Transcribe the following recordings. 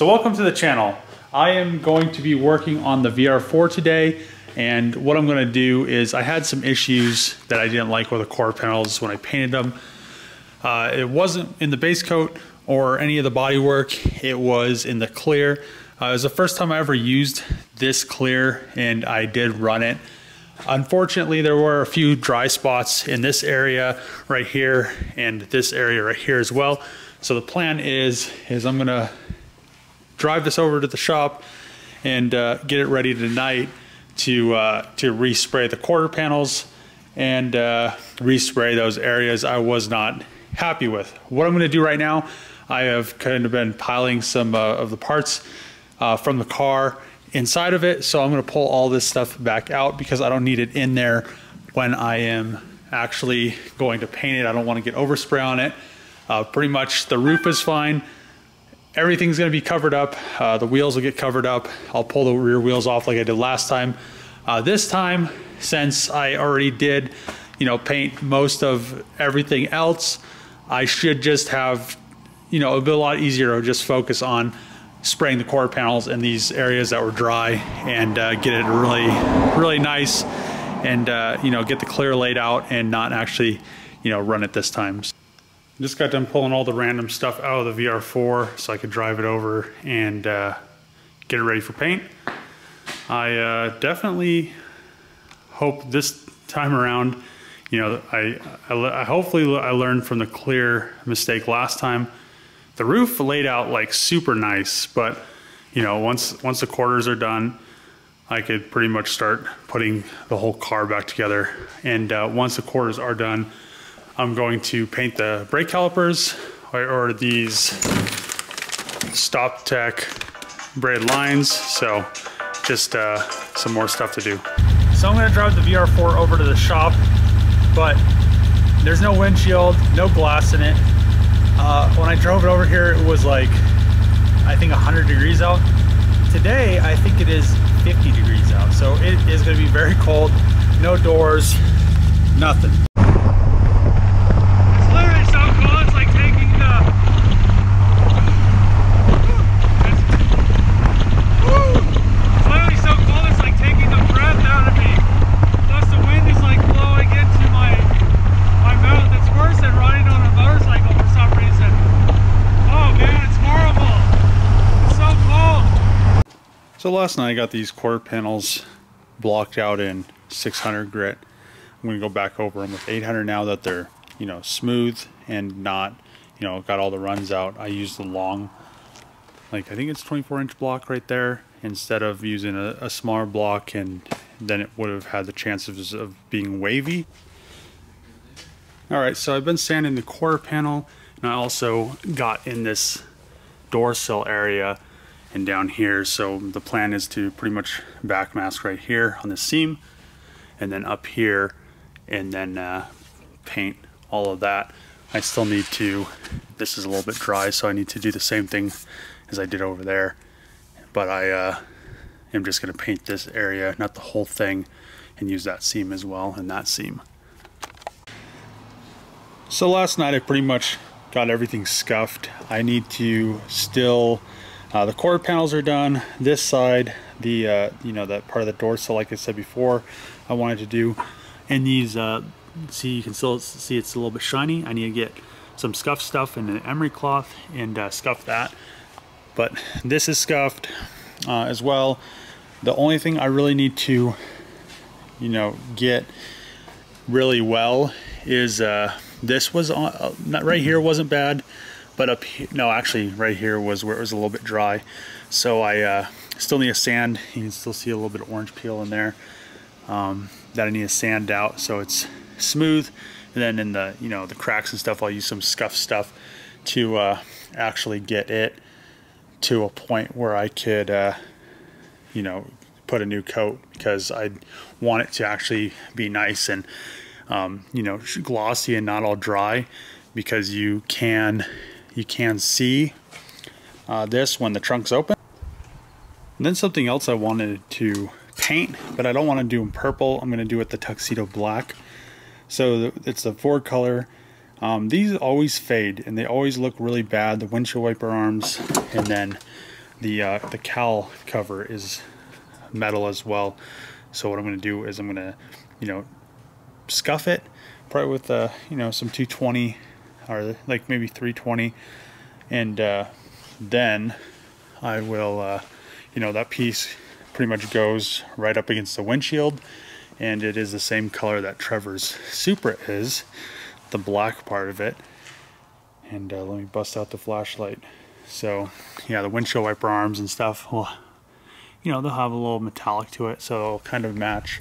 So welcome to the channel. I am going to be working on the VR4 today and what I'm gonna do is I had some issues that I didn't like with the quarter panels when I painted them. Uh, it wasn't in the base coat or any of the body work, it was in the clear. Uh, it was the first time I ever used this clear and I did run it. Unfortunately, there were a few dry spots in this area right here and this area right here as well. So the plan is, is I'm gonna drive this over to the shop and uh, get it ready tonight to uh, to respray the quarter panels and uh, respray those areas I was not happy with. What I'm going to do right now, I have kind of been piling some uh, of the parts uh, from the car inside of it, so I'm going to pull all this stuff back out because I don't need it in there when I am actually going to paint it. I don't want to get overspray on it. Uh, pretty much the roof is fine everything's going to be covered up. Uh, the wheels will get covered up. I'll pull the rear wheels off like I did last time. Uh, this time, since I already did, you know, paint most of everything else, I should just have, you know, it'll be a lot easier to just focus on spraying the quarter panels in these areas that were dry and uh, get it really, really nice and, uh, you know, get the clear laid out and not actually, you know, run it this time. Just got done pulling all the random stuff out of the VR4 so I could drive it over and uh, get it ready for paint. I uh, definitely hope this time around, you know, I, I, I, hopefully I learned from the clear mistake last time. The roof laid out like super nice, but you know, once once the quarters are done, I could pretty much start putting the whole car back together. And uh, once the quarters are done, I'm going to paint the brake calipers I ordered these StopTech braid lines. So just uh, some more stuff to do. So I'm gonna drive the VR4 over to the shop, but there's no windshield, no glass in it. Uh, when I drove it over here, it was like, I think 100 degrees out. Today, I think it is 50 degrees out. So it is gonna be very cold, no doors, nothing. So last night I got these quarter panels blocked out in 600 grit. I'm going to go back over them with 800 now that they're, you know, smooth and not, you know, got all the runs out. I used the long, like I think it's 24 inch block right there instead of using a, a smaller block and then it would have had the chances of being wavy. All right, so I've been sanding the quarter panel and I also got in this door sill area and down here. So the plan is to pretty much backmask right here on the seam and then up here and then uh, paint all of that. I still need to, this is a little bit dry, so I need to do the same thing as I did over there. But I uh, am just gonna paint this area, not the whole thing, and use that seam as well and that seam. So last night I pretty much got everything scuffed. I need to still uh, the quarter panels are done. This side, the uh, you know that part of the door so like I said before, I wanted to do. And these, uh, see you can still see it's a little bit shiny. I need to get some scuff stuff and an emery cloth and uh, scuff that. But this is scuffed uh, as well. The only thing I really need to, you know, get really well is uh, this was on, uh, right here wasn't bad but up here, no, actually right here was where it was a little bit dry. So I uh, still need to sand. You can still see a little bit of orange peel in there um, that I need to sand out so it's smooth. And then in the, you know, the cracks and stuff, I'll use some scuff stuff to uh, actually get it to a point where I could, uh, you know, put a new coat because I want it to actually be nice and, um, you know, glossy and not all dry because you can you can see uh, this when the trunk's open. And then something else I wanted to paint, but I don't want to do in purple. I'm going to do it the tuxedo black. So it's the Ford color. Um, these always fade and they always look really bad. The windshield wiper arms and then the uh, the cowl cover is metal as well. So what I'm going to do is I'm going to, you know, scuff it, probably with uh, you know some 220 or like maybe 320, and uh, then I will, uh, you know, that piece pretty much goes right up against the windshield, and it is the same color that Trevor's Supra is, the black part of it. And uh, let me bust out the flashlight. So yeah, the windshield wiper arms and stuff. Well, you know, they'll have a little metallic to it, so it'll kind of match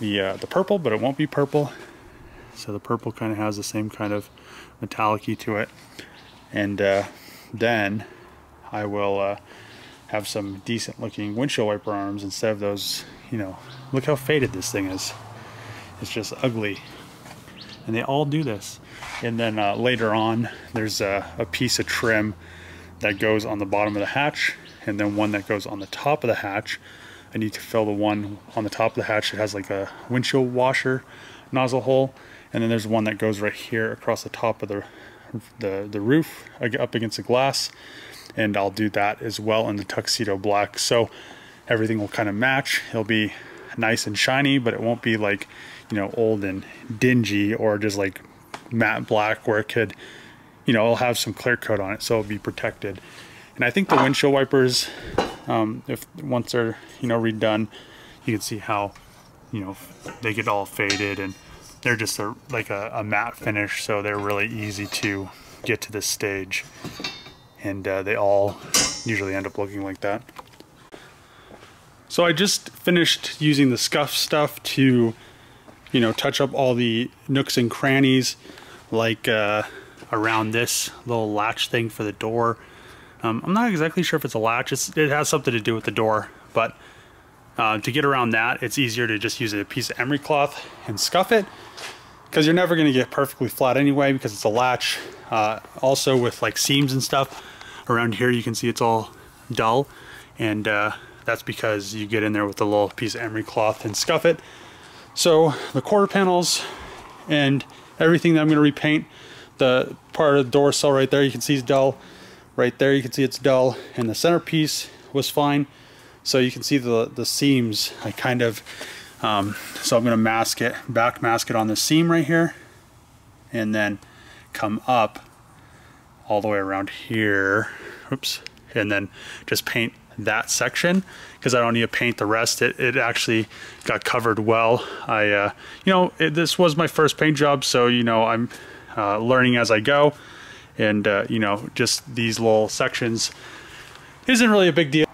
the uh, the purple, but it won't be purple. So the purple kind of has the same kind of metallic to it. And uh, then I will uh, have some decent looking windshield wiper arms instead of those, you know, look how faded this thing is. It's just ugly. And they all do this. And then uh, later on, there's a, a piece of trim that goes on the bottom of the hatch and then one that goes on the top of the hatch. I need to fill the one on the top of the hatch that has like a windshield washer nozzle hole. And then there's one that goes right here across the top of the, the, the roof up against the glass. And I'll do that as well in the tuxedo black. So everything will kind of match. It'll be nice and shiny, but it won't be like, you know, old and dingy or just like matte black where it could, you know, it'll have some clear coat on it. So it'll be protected. And I think the windshield wipers, um, if once they're you know redone, you can see how you know they get all faded and they're just a, like a, a matte finish, so they're really easy to get to this stage. And uh, they all usually end up looking like that. So I just finished using the scuff stuff to, you know, touch up all the nooks and crannies, like uh, around this little latch thing for the door. Um, I'm not exactly sure if it's a latch. It's, it has something to do with the door, but uh, to get around that, it's easier to just use a piece of emery cloth and scuff it because you're never going to get perfectly flat anyway because it's a latch. Uh, also with like seams and stuff around here, you can see it's all dull and uh, that's because you get in there with a little piece of emery cloth and scuff it. So the quarter panels and everything that I'm going to repaint, the part of the door sill right there you can see is dull. Right there you can see it's dull and the centerpiece was fine. So you can see the, the seams, I kind of, um, so I'm gonna mask it, back mask it on the seam right here and then come up all the way around here, oops, and then just paint that section because I don't need to paint the rest. It, it actually got covered well. I, uh, you know, it, this was my first paint job, so, you know, I'm uh, learning as I go and uh, you know just these little sections isn't really a big deal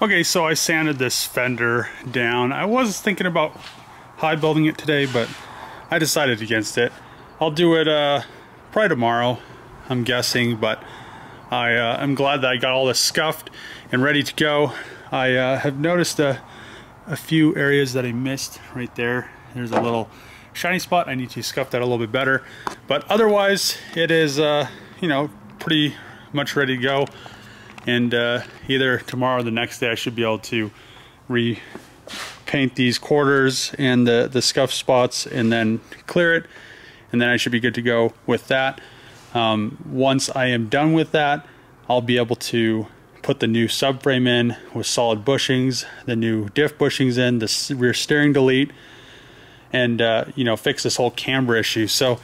okay so I sanded this fender down. I was thinking about high building it today but I decided against it. I'll do it uh, probably tomorrow I'm guessing but I uh, I'm glad that I got all this scuffed and ready to go. I uh, have noticed a, a few areas that I missed right there. There's a little shiny spot. I need to scuff that a little bit better. But otherwise it is uh, you know, pretty much ready to go. And uh, either tomorrow or the next day, I should be able to repaint these quarters and the, the scuff spots and then clear it. And then I should be good to go with that. Um, once I am done with that, I'll be able to put the new subframe in with solid bushings, the new diff bushings in, the rear steering delete, and uh, you know fix this whole camber issue. So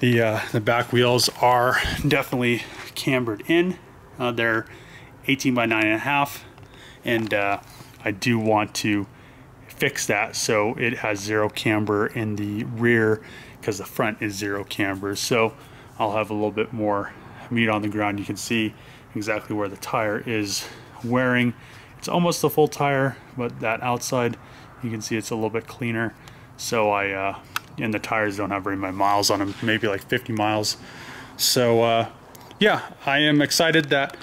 the, uh, the back wheels are definitely cambered in. Uh, they're 18 by 9.5 and a half, uh, I do want to fix that so it has zero camber in the rear because the front is zero camber. So I'll have a little bit more meat on the ground. You can see exactly where the tire is wearing. It's almost the full tire, but that outside, you can see it's a little bit cleaner. So I uh, and the tires don't have very many miles on them, maybe like 50 miles. So uh, yeah, I am excited that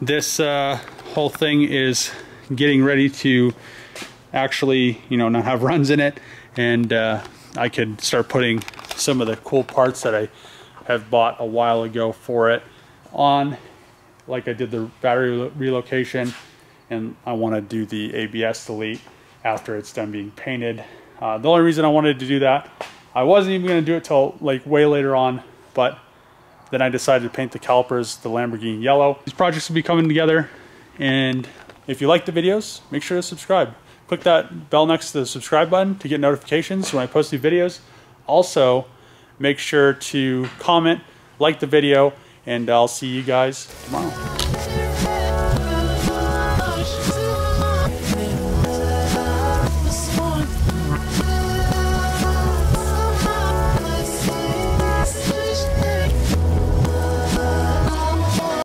this uh, whole thing is getting ready to actually, you know, not have runs in it. And uh, I could start putting some of the cool parts that I have bought a while ago for it on, like I did the battery relocation. And I want to do the ABS delete after it's done being painted. Uh, the only reason I wanted to do that I wasn't even going to do it till like way later on, but then I decided to paint the calipers the Lamborghini yellow. These projects will be coming together And if you like the videos, make sure to subscribe. Click that bell next to the subscribe button to get notifications when I post new videos. Also, make sure to comment, like the video, and I'll see you guys tomorrow.